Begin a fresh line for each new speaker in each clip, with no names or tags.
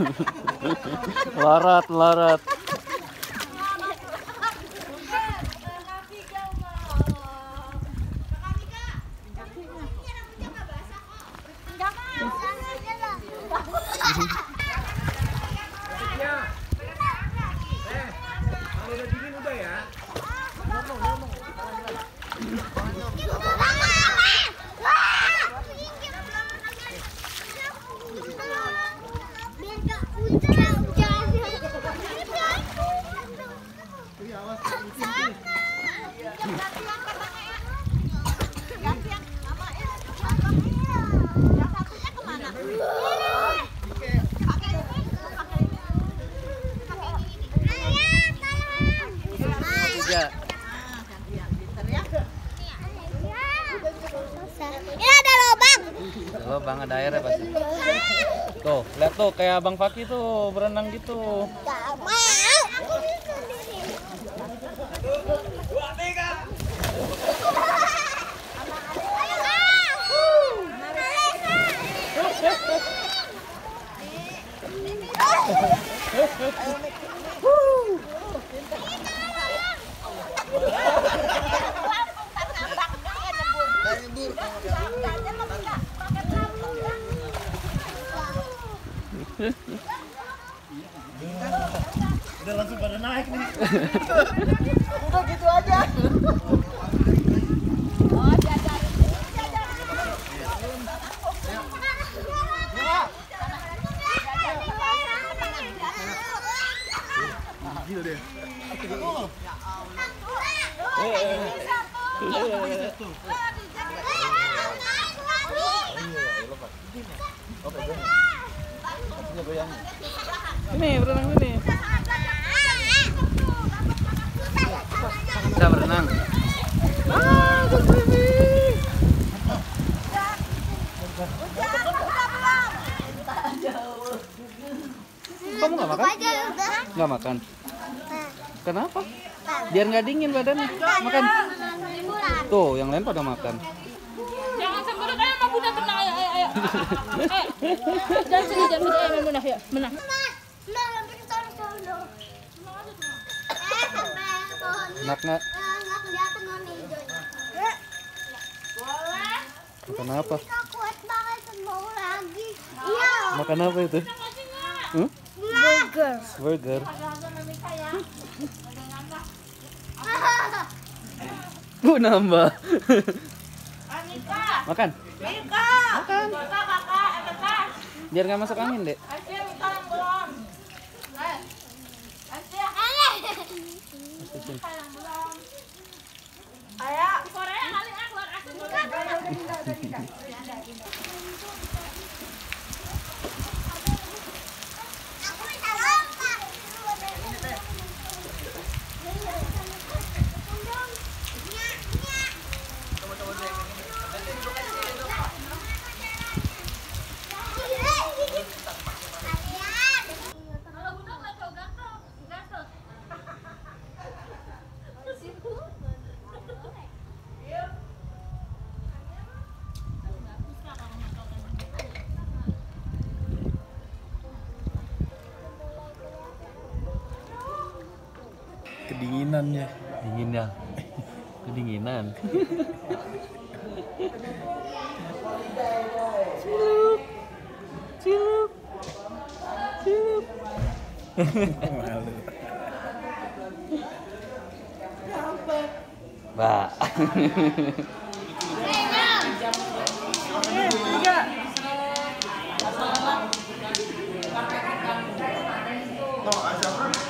Larat, larat.
Kalau udah.
Ini ada lubang.
Lubang ada airnya pasti. Tuh, lihat tuh kayak Abang Faki tuh berenang gitu.
Gak mau.
Udah langsung pada naik nih.
Udah gitu aja. Oh, diajarin.
Gila deh.
Ini berenang ini. Bisa berenang. Kamu nggak makan? Nggak makan. Kenapa? Biar nggak dingin badannya. Makan. Tuh, yang lain pada makan.
Jangan sembarang ayo mau bunda tenang ayo ayo ayo. Ayo. Jangan sini jangan sini ayo menah ya.
Nah. Eh, sampai pohon
Enak nggak?
nggak kelihatan warna hijaunya. Boleh.
Makan apa?
Nggak kuat banget mau lagi. Iya.
Makan apa itu? Hmm?
Burger.
Burger. Bu nambah. Makan. Makan. Biar nggak masuk angin, Dek.
我刚刚都
听到这
里的，就有点。kedinginan
ya.
Dingin ya? Kedinginan. Cilup. Cilup. Cilup.
Malu.
Mbak.
No, I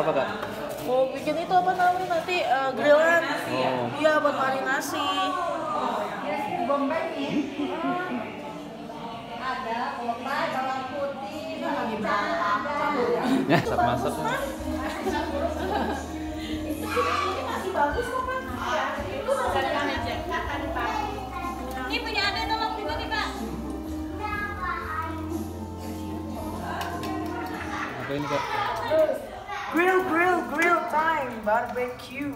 apa
kak?
Mau bikin itu apa namanya nanti eh, grillan.
Oh.
Iya buat marinasi.
Ya, masak masak.
Ini punya ada tolong nih Pak.
Apa ini kak?
Grill, grill, grill time, barbecue.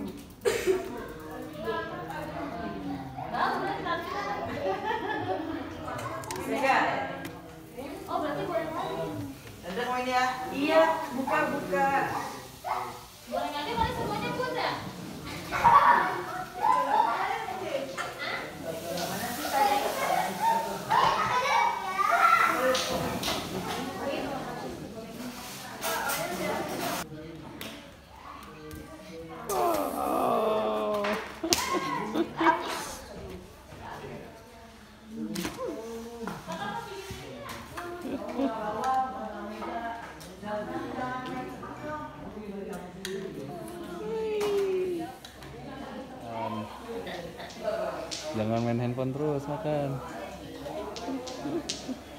네.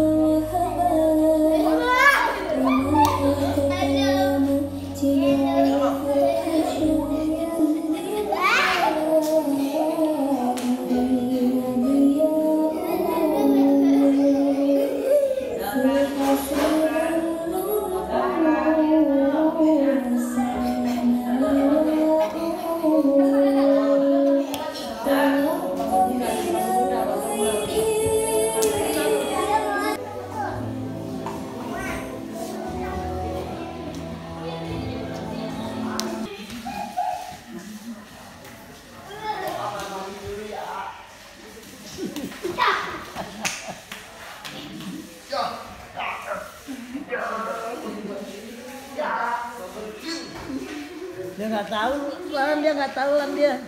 nggak tahu, lan dia nggak tahu lan dia.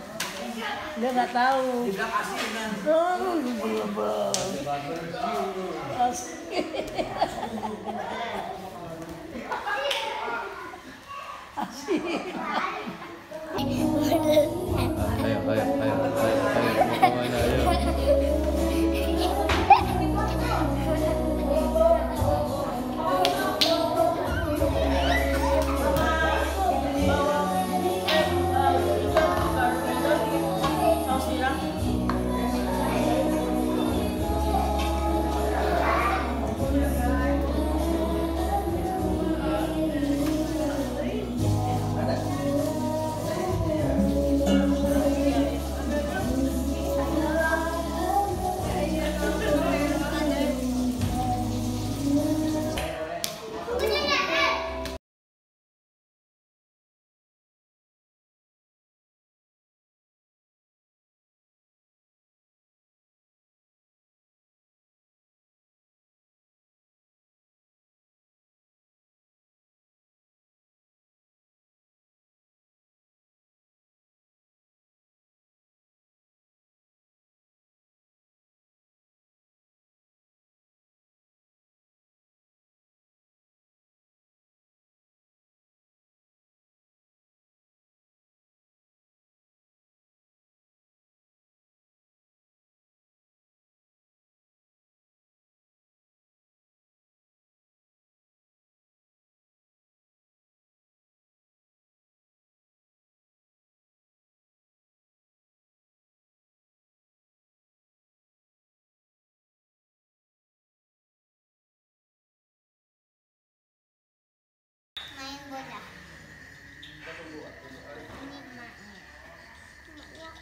Dia nggak tahu. Oh,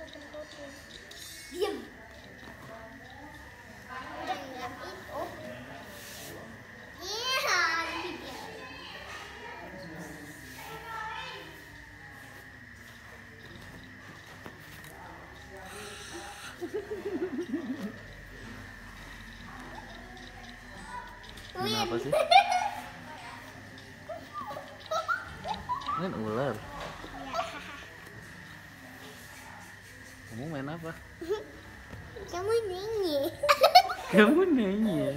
Diam. Udah diam itu. Iya.
Kenapa sih? Ini ular. Kamu main apa?
Kamu nyanyi.
Kamu nyanyi ya?